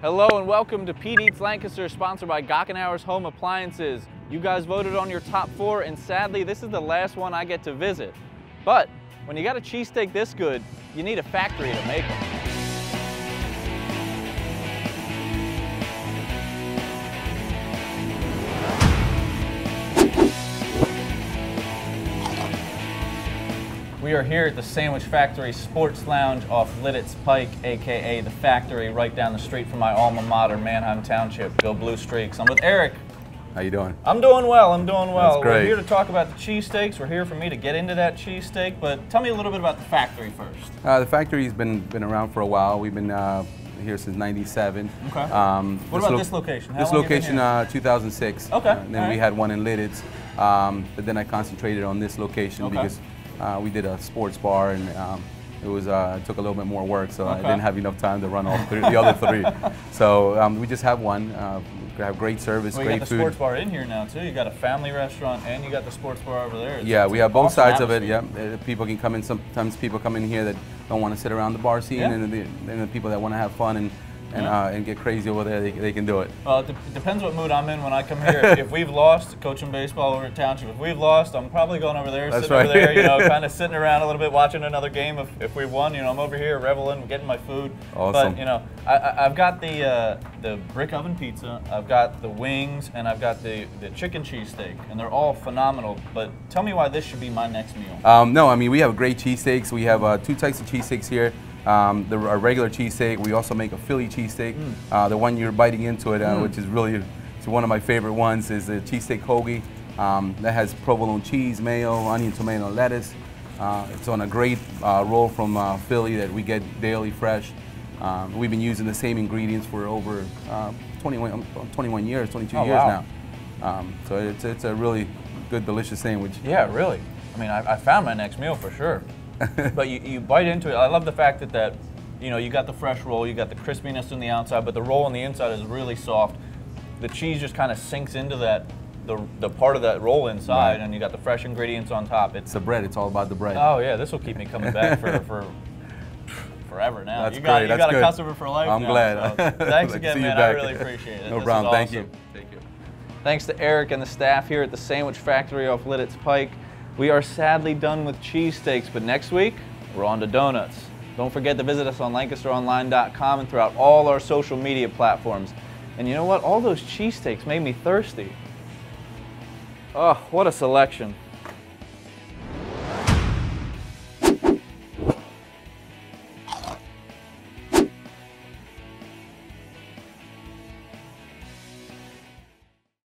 Hello and welcome to Pete Eats Lancaster, sponsored by Gockenauer's Home Appliances. You guys voted on your top four, and sadly, this is the last one I get to visit. But when you got a cheesesteak this good, you need a factory to make them. We are here at the Sandwich Factory Sports Lounge off Lititz Pike, aka the Factory, right down the street from my alma mater, Manheim Township. Go Blue Streaks. I'm with Eric. How you doing? I'm doing well. I'm doing well. That's great. We're here to talk about the cheesesteaks. We're here for me to get into that cheesesteak, but tell me a little bit about the factory first. Uh, the factory's been been around for a while. We've been uh, here since '97. Okay. Um, What about this location? How this long you been location, uh, 2006. Okay, Uh, and then all we had one in Lititz, um, but then I concentrated on this location Okay. because uh, we did a sports bar and. Um, it was uh, took a little bit more work, so I didn't have enough time to run all three, the other three. So um, we just have one. Uh, we have great service, Well, you great got the food. sports bar in here now too. You got a family restaurant and you got the sports bar over there. It's- Yeah, it's we have both awesome sides of it. Yeah, Uh, people can come in. Sometimes people come in here that don't want to sit around the bar scene, Yeah. and the, and the people that want to have fun and and, Yeah. uh, and get crazy over there, they, they can do it. Well, it de- it depends what mood I'm in when I come here. If, if we've lost, coaching baseball over at Township, if we've lost, I'm probably going over there, That's sitting over there, you know, kind of sitting around a little bit, watching another game. If, if we've won, you know, I'm over here reveling, getting my food. Awesome. But, you know, I, I, I've got the uh, the brick oven pizza, I've got the wings, and I've got the, the chicken cheesesteak, and they're all phenomenal. But tell me why this should be my next meal. Um, no, I mean we have great cheesesteaks. We have uh, two types of cheesesteaks here. Um, the our regular cheesesteak. We also make a Philly cheesesteak. Mm. Uh, the one you're biting into it, uh, which is really it's one of my favorite ones, is the cheesesteak hoagie. Um, that has provolone cheese, mayo, onion, tomato, lettuce. Uh, it's on a great uh, roll from uh, Philly that we get daily fresh. Um, we've been using the same ingredients for over uh, 21, um, 21 years, 22 Oh, years wow. now. Um, so it's, it's a really good, delicious sandwich. Yeah, really. I mean, I, I found my next meal for sure. but you, you bite into it. I love the fact that that, you know, you got the fresh roll, you got the crispiness on the outside, but the roll on the inside is really soft. The cheese just kind of sinks into that, the, the part of that roll inside, Right. and you got the fresh ingredients on top. It's the bread. It's all about the bread. oh yeah, this will keep me coming back for, for forever now. That's you got great, you that's got a good. customer for life. I'm now, glad. so thanks again, man. I really appreciate it. No This is problem. Thank you. Thank you. Thanks to Eric and the staff here at the Sandwich Factory off Lititz Pike. We are sadly done with cheesesteaks, but next week we're on to donuts. Don't forget to visit us on LancasterOnline.com and throughout all our social media platforms. And you know what? All those cheesesteaks made me thirsty. Oh, what a selection.